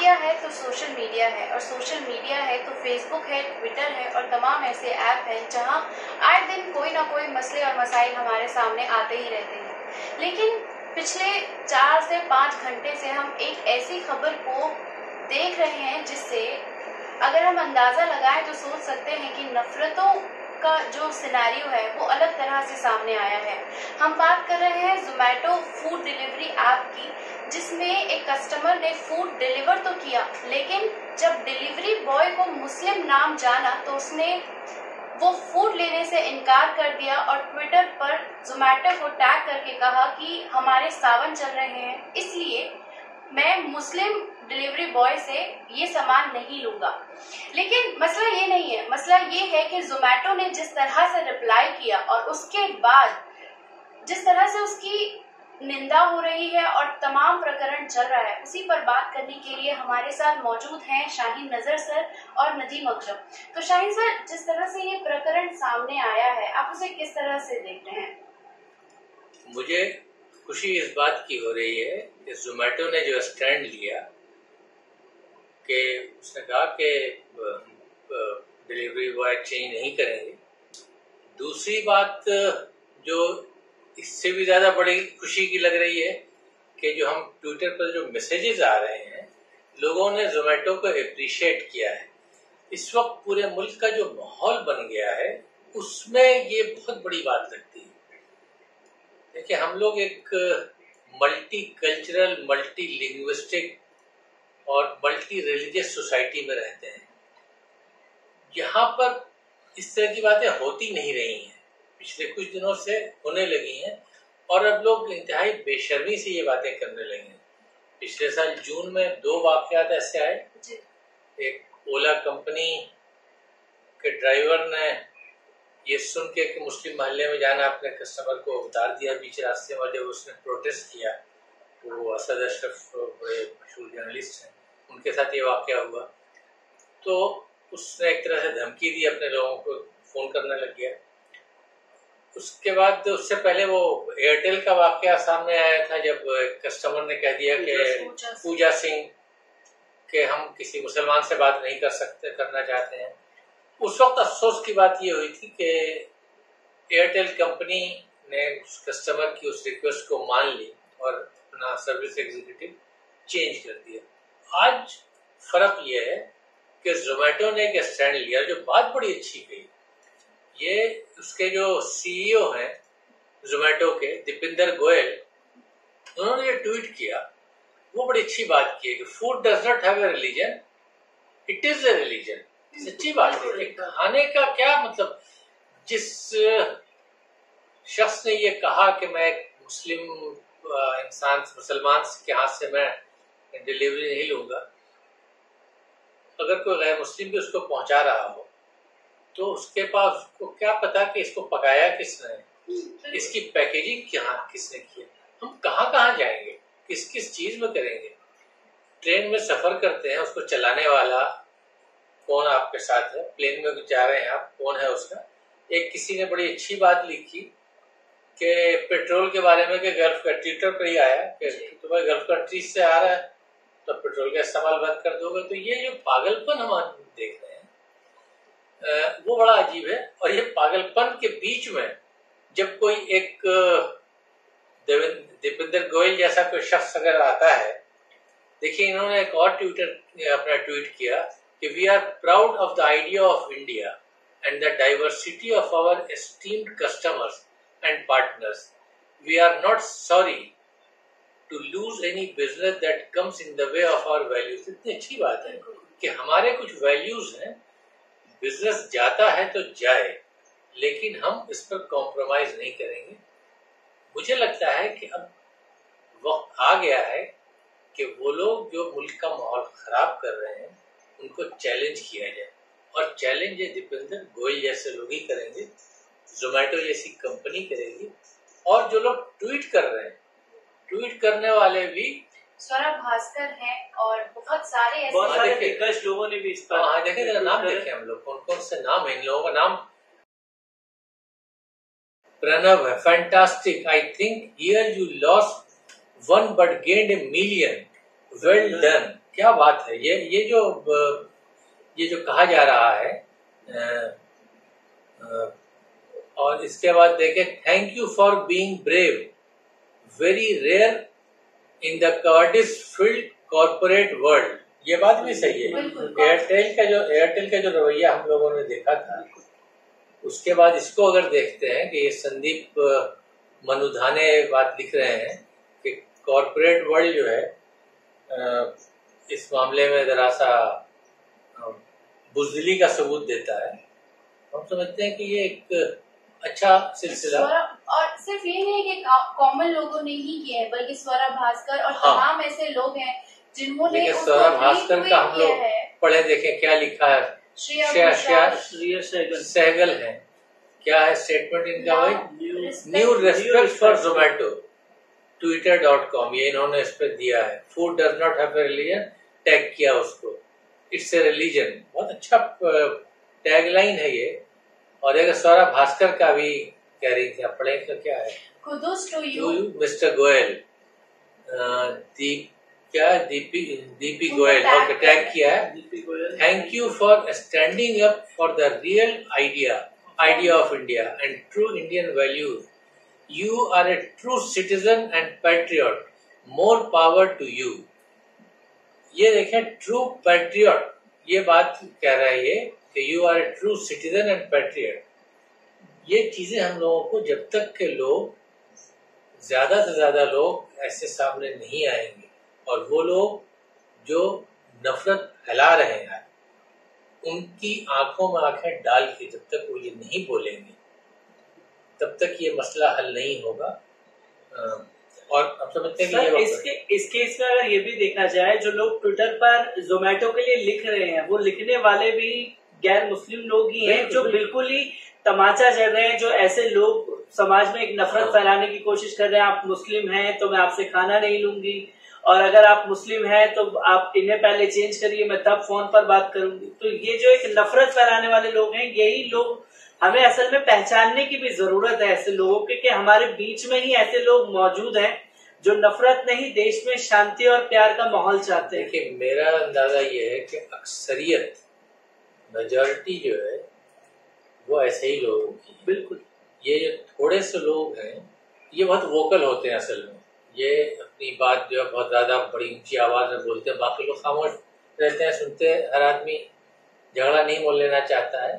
Media है तो social media है और सोशल मीडिया है तो फेसबुक है ट्विटर है और तमाम ऐसे ऐप हैं जहाँ आए दिन कोई ना कोई मसले और मसाइल हमारे सामने आते ही रहते हैं। लेकिन पिछले चार से पाँच घंटे से हम एक ऐसी खबर को देख रहे हैं जिससे अगर हम अंदाज़ा लगाएँ तो सोच सकते हैं कि नफरतों का जो सिनेरियो है, वो अलग तरह से सामने आया है। हम बात कर रहे हैं जोमेटो फ़ूड डिलीवरी ऐप की, जिसमें एक कस्टमर ने फ़ूड डिलीवर तो किया, लेकिन जब डिलीवरी बॉय को मुस्लिम नाम जाना तो उसने वो फ़ूड लेने से इनकार कर दिया और ट्विटर पर जोमेटो को टैग करके कहा कि हमारे सावन चल रहे हैं। इसलिए मैं मुस्लिम डिलीवरी बॉय से ये सामान नहीं लूँगा। लेकिन मसला ये नहीं है। मसला ये है कि जोमेटो ने जिस तरह से रिप्लाई किया और उसके बाद जिस तरह से उसकी निंदा हो रही है और तमाम प्रकरण चल रहा है, उसी पर बात करने के लिए हमारे साथ मौजूद हैं शाहीन नज़र सर और नदीम अकरम। तो शाहीन सर, जिस तरह से ये प्रकरण सामने आया है, आप उसे किस तरह से देखते हैं? मुझे खुशी इस बात की हो रही है कि जोमेटो ने जो स्टैंड लिया कि उसने कहा कि डिलीवरी बॉय चेंज नहीं करेंगे। दूसरी बात, जो इससे भी ज़्यादा बड़ी खुशी की लग रही है कि जो हम ट्विटर पर जो मैसेजेस आ रहे हैं, लोगों ने जोमेटो को अप्रिशिएट किया है। इस वक्त पूरे मुल्क का जो माहौल बन गया है, उसमें ये बहुत बड़ी बात लगती है। देखिए, हम लोग एक मल्टी कल्चरल मल्टी लिंग्विस्टिक और मल्टी रिलीजियस सोसाइटी में रहते हैं। यहाँ पर इस तरह की बातें होती नहीं रही हैं। पिछले कुछ दिनों से होने लगी हैं और अब लोग इंतहाई बेशर्मी से ये बातें करने लगे हैं। पिछले साल जून में दो वाकयात ऐसे आए। एक ओला कंपनी के ड्राइवर ने ये सुन के कि मुस्लिम मोहल्ले में जाना अपने कस्टमर को उतार दिया बीच रास्ते में जब उसने प्रोटेस्ट किया तो वो असद अशरफ बड़े मशहूर जर्नलिस्ट हैं। उनके साथ ये वाक़ हुआ। तो उसने एक तरह से धमकी दी अपने लोगों को फ़ोन करने लग गया। उसके बाद उससे पहले वो एयरटेल का वाक्य सामने आया था जब कस्टमर ने कह दिया कि पूजा सिंह। के हम किसी मुसलमान से बात नहीं कर सकते करना चाहते हैं। उस वक्त अफसोस की बात ये हुई थी कि एयरटेल कंपनी ने उस कस्टमर की उस रिक्वेस्ट को मान ली और अपना सर्विस एग्जीक्यूटिव चेंज कर दिया। आज फ़र्क ये है कि जोमेटो ने एक स्टैंड लिया जो बात बड़ी अच्छी गई ये उसके जो सीईओ e हैं जोमेटो के दीपिंदर गोयल, उन्होंने ये ट्वीट किया। वो बड़ी अच्छी बात की है कि food does not have a religion it is a religion सच्ची बात है खाने का क्या मतलब? जिस शख्स ने ये कहा कि मैं मुस्लिम इंसान, मुसलमान के हाथ से मैं डिलीवरी नहीं लूँगा। अगर कोई गैर मुस्लिम भी उसको पहुँचा रहा हो तो उसके पास उसको क्या पता कि इसको पकाया किसने? इसकी पैकेजिंग क्या किसने की? हम कहाँ कहाँ जाएँगे? किस किस चीज़ में करेंगे? ट्रेन में सफ़र करते हैं उसको चलाने वाला कौन आपके साथ है? प्लेन में जा रहे हैं आप कौन है उसका? एक किसी ने बड़ी अच्छी बात लिखी कि पेट्रोल के बारे में कि गल्फ का ट्विटर पर ही आया कि तुम्हें गल्फ कंट्रीज़ से आ रहा है। तो पेट्रोल का इस्तेमाल बंद कर दोगे। तो ये जो पागलपन हम देख रहे हैं वो बड़ा अजीब है। और ये पागलपन के बीच में जब कोई एक दीपेंद्र गोयल जैसा कोई शख्स अगर आता है, देखिए इन्होंने एक और ट्विटर, अपना ट्वीट किया कि we are proud of the idea of India and the diversity of our esteemed customers and partners we are not sorry to lose any business that comes in the way of our values इतनी अच्छी बात है कि हमारे कुछ values हैं। Business जाता है तो जाए, लेकिन हम इस पर कॉम्प्रोमाइज नहीं करेंगे। मुझे लगता है कि अब वक्त आ गया है कि वो लोग जो मुल्क का माहौल खराब कर रहे हैं, उनको चैलेंज किया जाए। और चैलेंज ये दीपेंद्र गोयल जैसे लोग ही करेंगे जोमेटो जैसी कंपनी करेगी। और जो लोग ट्वीट कर रहे हैं ट्वीट करने वाले भी स्वरा भास्कर हैं और बहुत सारे ऐसे बहुत सारे दिग्गज लोगों ने भी इस पर हाँ देखे जरा नाम देखे हम लोग कौन कौन से नाम है इन लोगों का नाम? प्रणव है fantastic I think here you lost one but gained a million well done क्या बात है ये ये जो ये जो कहा जा रहा है और इसके बाद देखें thank you for being brave very rare in the कार्डिस field corporate world ये बात भी सही है। एयरटेल का जो एयरटेल का जो रवैया हम लोगों ने देखा था उसके बाद इसको अगर देखते हैं कि ये संदीप मनुधाने बात लिख रहे हैं कि कॉरपोरेट वर्ल्ड जो है इस मामले में जरा सा बुजदिली का सबूत देता है। हम समझते हैं कि ये एक अच्छा सिलसिला। और सिर्फ़ ये नहीं कि कॉमन लोगों ने ही किया है बल्कि स्वरा भास्कर और हाँ। तमाम ऐसे लोग हैं जिन्होंने स्वरा भास्कर का हम लोग पढ़े देखे क्या लिखा है? सहगल। है। क्या है स्टेटमेंट इनका भाई? New respect for Zomato Twitter dot com ये इन्होंने इस पर दिया है। Food does not have religion tag किया उसको। इट्स ए रिलीजन बहुत अच्छा टैगलाइन है ये। और एक सौरभ भास्कर का भी कह रही थी पढ़े का क्या है? मिस्टर गोयल दीप क्या दीपी दीपी गोयल ओके टैग किया है. Deepi Goyal thank you for standing up for the real idea idea of India and true Indian values you are a true citizen and patriot more power to you ये देखें true patriot ये बात कह रहा है ये. कि you are a true citizen and patriot ये चीज़ें हम लोगों को जब तक के लोग ज़्यादा से ज़्यादा लोग ऐसे सामने नहीं आएँगे। और वो लोग जो नफरत फैला रहे हैं उनकी आँखों में आँखें डाल के जब तक वो ये नहीं बोलेंगे तब तक ये मसला हल नहीं होगा। और हम समझते हैं कि इसके इस केस में अगर ये भी देखा जाए जो लोग ट्विटर पर जोमेटो के लिए लिख रहे हैं वो लिखने वाले भी गैर मुस्लिम लोग ही हैं जो बिल्कुल। ही तमाचा चल रहे हैं जो ऐसे लोग समाज में एक नफरत हाँ। फैलाने की कोशिश कर रहे हैं आप मुस्लिम हैं तो मैं आपसे खाना नहीं लूँगी। और अगर आप मुस्लिम हैं तो आप इन्हें पहले चेंज करिए मैं तब फ़ोन पर बात करूँगी। तो ये जो एक नफरत फैलाने वाले लोग हैं यही लोग हमें असल में पहचानने की भी ज़रूरत है ऐसे लोगों के कि हमारे बीच में ही ऐसे लोग मौजूद हैं जो नफरत नहीं देश में शांति और प्यार का माहौल चाहते हैं। देखिए मेरा अंदाज़ा ये है कि अक्सरियत मेजोरिटी जो है वो ऐसे ही लोगों की बिल्कुल। ये जो थोड़े से लोग हैं ये बहुत वोकल होते हैं असल में। ये अपनी बात जो है बहुत ज़्यादा बड़ी ऊँची आवाज़ में बोलते हैं बाकी लोग खामोश रहते हैं सुनते हैं। हर आदमी झगड़ा नहीं बोल लेना चाहता है।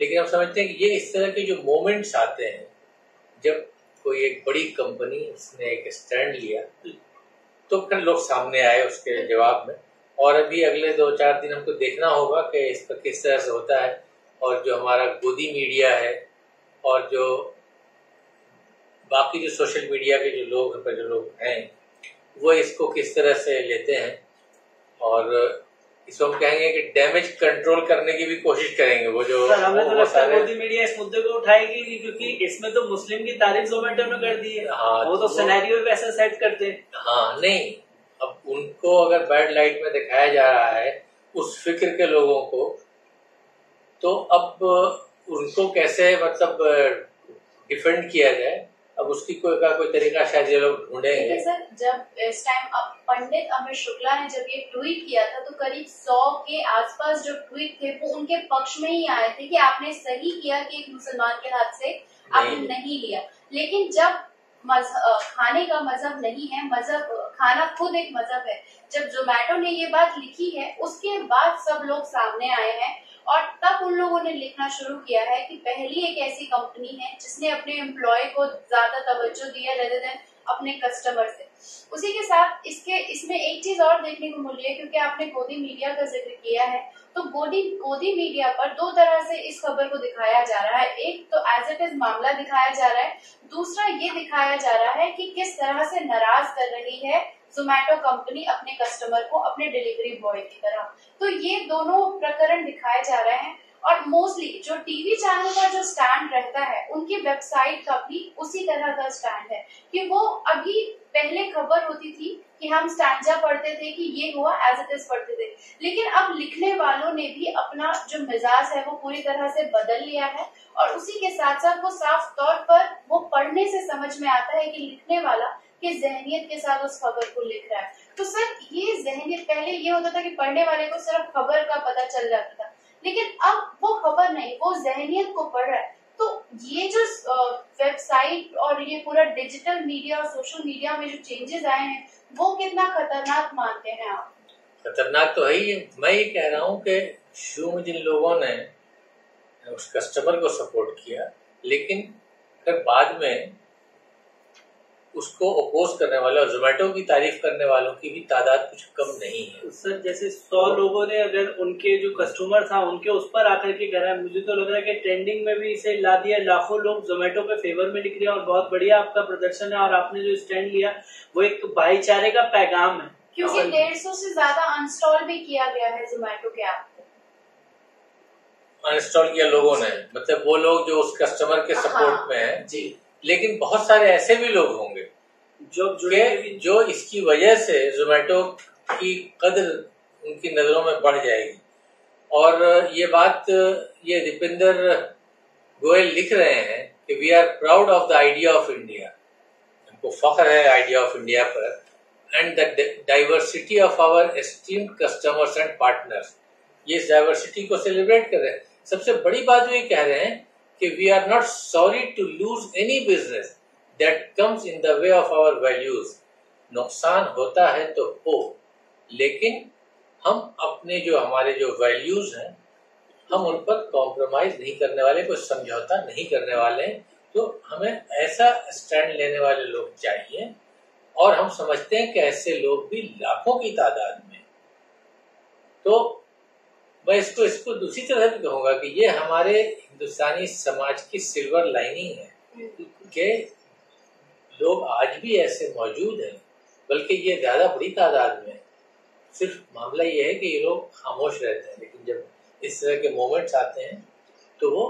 लेकिन हम समझते हैं कि ये इस तरह के जो मोमेंट्स आते हैं जब कोई एक बड़ी कंपनी उसने एक स्टैंड लिया तो फिर लोग सामने आए उसके जवाब में। और अभी अगले दो चार दिन हमको देखना होगा कि इस पर किस तरह से होता है और जो हमारा गोदी मीडिया है और जो बाकी जो सोशल मीडिया के जो लोग जो लोग हैं वो इसको किस तरह से लेते हैं और इसको हम कहेंगे कि डैमेज कंट्रोल करने की भी कोशिश करेंगे। वो जो सर हमें तो लगता है मोदी मीडिया इस मुद्दे को उठाएगी नहीं क्योंकि इसमें तो मुस्लिम की तारीफ़ जोमेटो ने कर दी है। हाँ, वो तो, तो सिनेरियो वैसा सेट करते हैं। हाँ नहीं अब उनको अगर बैड लाइट में दिखाया जा रहा है उस फ़िक्र के लोगों को तो अब उनको कैसे मतलब डिफेंड किया जाए? अब उसकी कोई का कोई तरीका शायद ये लोग ढूंढेंगे सर जब इस टाइम अब पंडित अमित शुक्ला ने जब ये ट्वीट किया था तो करीब सौ के आसपास जो ट्वीट थे वो उनके पक्ष में ही आए थे कि आपने सही किया कि एक मुसलमान के हाथ से आपने नहीं, नहीं लिया। लेकिन जब खाने का मज़हब नहीं है, मज़हब खाना खुद एक मज़हब है। जब जोमेटो ने ये बात लिखी है, उसके बाद सब लोग सामने आए हैं और तब उन लोगों ने लिखना शुरू किया है कि पहली एक ऐसी कंपनी है जिसने अपने एम्प्लॉय को ज़्यादा तवज्जो दिया रेदर अपने कस्टमर से। उसी के साथ इसके, इसमें एक चीज़ और देखने को मिली है, क्योंकि आपने गोदी मीडिया का ज़िक्र किया है। तो गोदी गोदी मीडिया पर दो तरह से इस खबर को दिखाया जा रहा है। एक तो एज इट इज़ मामला दिखाया जा रहा है, दूसरा ये दिखाया जा रहा है कि किस तरह से नाराज़ कर रही है जोमेटो कंपनी अपने कस्टमर को अपने डिलीवरी बॉय की तरह। तो ये दोनों प्रकरण दिखाए जा रहे हैं। और मोस्टली जो टीवी चैनल का जो स्टैंड रहता है, उनकी वेबसाइट का भी उसी तरह का स्टैंड है। कि वो अभी पहले खबर होती थी कि हम स्टैंडा पढ़ते थे कि ये हुआ एज इट इज़ पढ़ते थे। लेकिन अब लिखने वालों ने भी अपना जो मिजाज है, वो पूरी तरह से बदल लिया है और उसी के साथ साथ वो साफ़ तौर पर वो पढ़ने से समझ में आता है कि लिखने वाला किस जहनीत के साथ उस खबर को लिख रहा है। तो सर, ये जहनीत, पहले ये होता था कि पढ़ने वाले को सिर्फ़ खबर का पता चल जाता था। लेकिन अब वो खबर नहीं, वो जहनीत को पढ़ रहा है। तो ये जो वेबसाइट और ये पूरा डिजिटल मीडिया और सोशल मीडिया में जो चेंजेस आए हैं, वो कितना खतरनाक मानते हैं आप? खतरनाक तो है ही। मैं ये कह रहा हूँ कि शुरू में जिन लोगों ने उस कस्टमर को सपोर्ट किया, लेकिन फिर बाद में उसको अपोज करने वाले और जोमेटो की तारीफ़ करने वालों की भी तादाद कुछ कम नहीं है। सर जैसे सौ लोगों ने अगर उनके जो कस्टमर था उनके उस पर आकर के करा मुझे तो लग रहा है कि ट्रेंडिंग में भी इसे ला दिया लाखों लोग जोमेटो के फेवर में लिख रहे हैं और बहुत बढ़िया आपका प्रदर्शन है और आपने जो स्टैंड लिया वो एक भाईचारे का पैगाम है। क्योंकि डेढ़ सौ से ज़्यादा अनस्टॉल भी किया गया है जोमेटो के ऐप अनस्टॉल किया लोगों ने। मतलब वो लोग जो उस कस्टमर के सपोर्ट हाँ, में है जी। लेकिन बहुत सारे ऐसे भी लोग होंगे जो जुड़े जो इसकी वजह से जोमेटो की कदर उनकी नज़रों में बढ़ जाएगी। और ये बात ये दीपेंद्र गोयल लिख रहे हैं कि we are proud of the idea of India हमको फख्र है आइडिया ऑफ़ इंडिया पर। And the diversity of our esteemed customers and partners ये इस डाइवर्सिटी को सेलिब्रेट कर रहे हैं। सबसे बड़ी बात ये कह रहे हैं कि we are not sorry to lose any business that comes in the way of our values नुकसान होता है तो हो, लेकिन हम अपने जो हमारे जो वैल्यूज़ हैं, हम उन पर कॉम्प्रोमाइज नहीं करने वाले, कोई समझौता नहीं करने वाले तो हमें ऐसा स्टैंड लेने वाले लोग चाहिए और हम समझते हैं कि ऐसे लोग भी लाखों की तादाद में तो मैं इसको इसको दूसरी तरह भी कहूँगा कि ये हमारे हिंदुस्तानी समाज की सिल्वर लाइनिंग है कि लोग आज भी ऐसे मौजूद हैं, बल्कि ये ज़्यादा बड़ी तादाद में सिर्फ़ मामला ये है कि ये लोग खामोश रहते हैं, लेकिन जब इस तरह के मोमेंट्स आते हैं तो वो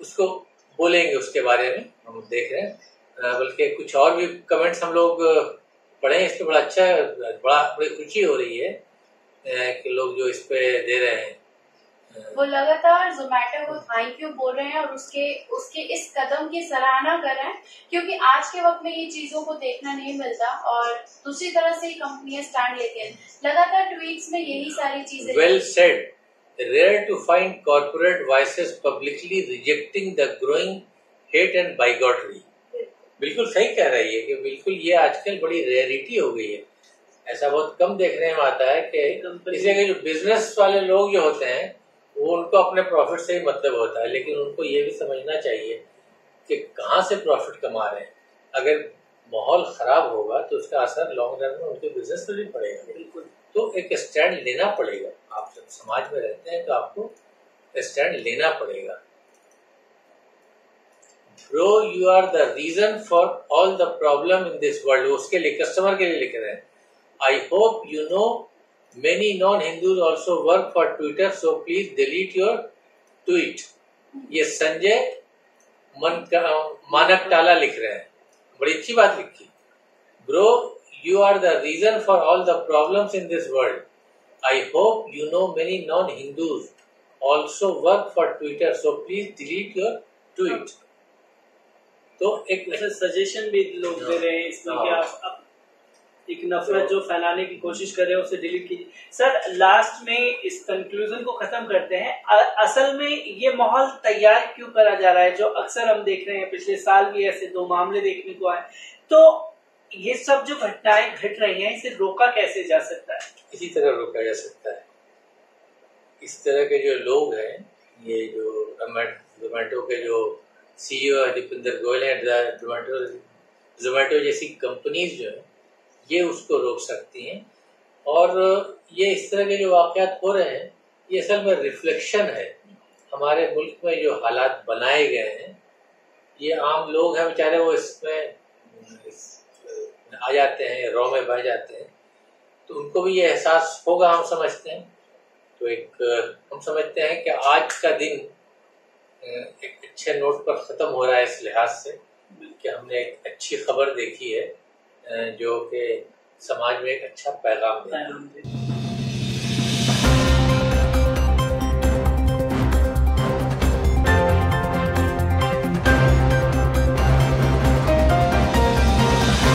उसको बोलेंगे उसके बारे में, हम देख रहे हैं। बल्कि कुछ और भी कमेंट्स हम लोग पढ़े इस पर बड़ा अच्छा बड़ा, बड़ी खुशी हो रही है कि लोग जो इस पे दे रहे हैं। वो लगातार जोमेटो को थैंक यू बोल रहे हैं और उसके उसके इस कदम की सराहना कर रहे हैं क्योंकि आज के वक्त में ये चीज़ों को देखना नहीं मिलता और दूसरी तरह से कंपनियाँ स्टैंड लेती हैं। लगातार ट्वीट्स में यही सारी चीज़ें well said rare to find corporate voices publicly rejecting the growing hate and bigotry बिल्कुल। सही कह रही है कि बिल्कुल ये आजकल बड़ी रेयरिटी हो गई है। ऐसा बहुत कम देखने में आता है कि इसलिए जो बिज़नेस वाले लोग जो होते हैं वो उनको अपने प्रॉफिट से ही मतलब होता है लेकिन उनको ये भी समझना चाहिए कि कहाँ से प्रॉफिट कमा रहे हैं। अगर माहौल खराब होगा तो उसका असर लॉन्ग रन में उनके बिज़नेस पर भी पड़ेगा। बिल्कुल। तो एक स्टैंड लेना पड़ेगा। आप जब समाज में रहते हैं तो आपको स्टैंड लेना पड़ेगा। Bro you are the reason for all the problem in this world उसके लिए कस्टमर के लिए लिख रहे हैं। I hope you know many non-Hindus also work for Twitter, so please delete your tweet. ये संजय मन का मानक टाला लिख रहे हैं बड़ी अच्छी बात लिखी bro you are the reason for all the problems in this world I hope you know many non Hindus also work for Twitter so please delete your tweet तो एक सजेशन भी लोग दे रहे हैं इसमें कि आप एक नफरत जो फैलाने की कोशिश कर रहे हैं, उसे डिलीट कीजिए। सर लास्ट में इस कंक्लूजन को खत्म करते हैं। असल में ये माहौल तैयार क्यों करा जा रहा है, जो अक्सर हम देख रहे हैं, पिछले साल भी ऐसे दो मामले देखने को आए। तो ये सब जो घटनाएँ घट रही हैं, इसे रोका कैसे जा सकता है? इसी तरह रोका जा सकता है। इस तरह के जो लोग हैं, ये जो जोमेटो के जो सीईओ दीपेंद्र गोयल है जोमेटो जोमेटो जैसी कंपनीज़ जो है ये उसको रोक सकती हैं। और ये इस तरह के जो वाकत हो रहे हैं, ये असल में रिफ्लेक्शन है। हमारे मुल्क में जो हालात बनाए गए हैं, ये आम लोग हैं, बेचारे वो इसमें आ जाते हैं, रॉ में बह जाते हैं। तो उनको भी ये एहसास होगा, हम समझते हैं। तो एक, हम समझते हैं कि आज का दिन एक अच्छे नोट पर ख़त्म हो रहा है इस लिहाज से कि हमने एक अच्छी खबर देखी है। जो कि समाज में एक अच्छा पैगाम देता है।